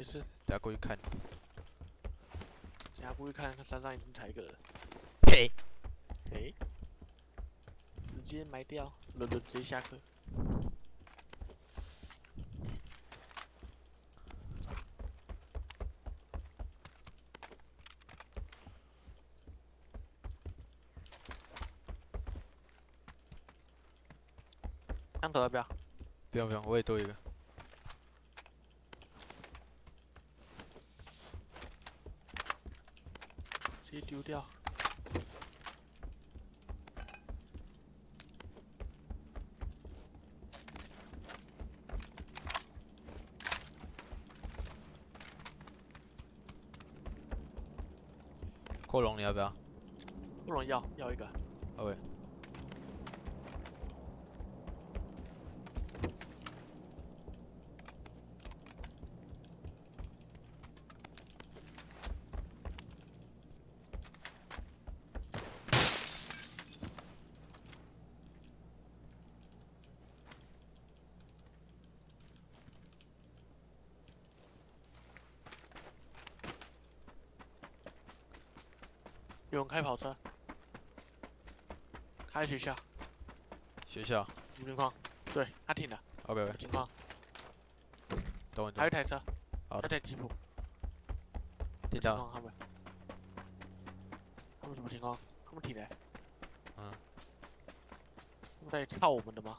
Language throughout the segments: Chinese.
没事，等下过去看。等下过去看山上已经踩一个了，嘿，嘿、直接埋掉，轮轮直接下课。枪头要不要？不用不用，我也多一个。直接丢掉。扩容你要不要？不容易要要一个。OK。有人开跑车，开学校，学校什么情况？对他停了，OK OK，情况？等我还有一台车，好那台吉普，听到。他们，他们什么情况？他们停了、嗯，他们在操我们的吗？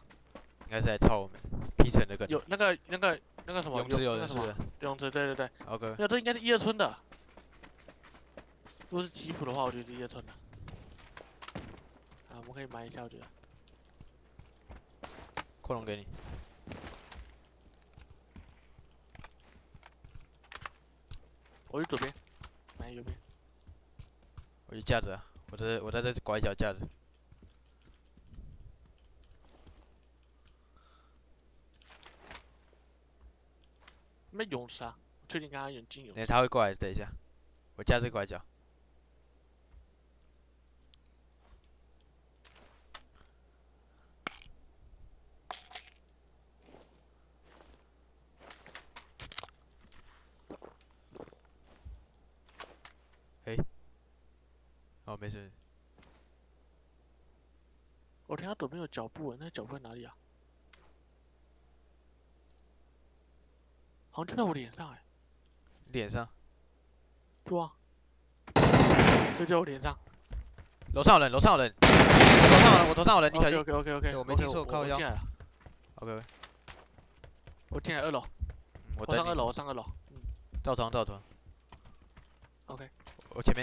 应该是来抄我们 P 城的梗。有那个那个那个什么，泳池有人是泳池，对对对，OK，那，这应该是一二村的。如果是吉普的话，我觉得是一二村的。啊，我们可以买一下，我觉得。扩容给你。我去左边，买右边。我去架着啊，我在我在这拐角架着。那泳池啊，我确定刚刚有进泳哎，池。他会过来，等一下，我架这拐角。哎，哦，没事，我听到左边有脚步，那脚步在哪里啊？好像就在我脸上哎、脸上，对啊，就在我脸上。楼上有人，楼上有人，楼上有人，我头上有人，你小心。OK OK OK，对我没听错靠腰我进来了，OK，我进来二楼，嗯我上二楼，我上二楼。嗯。到床，到床。OK，我前面。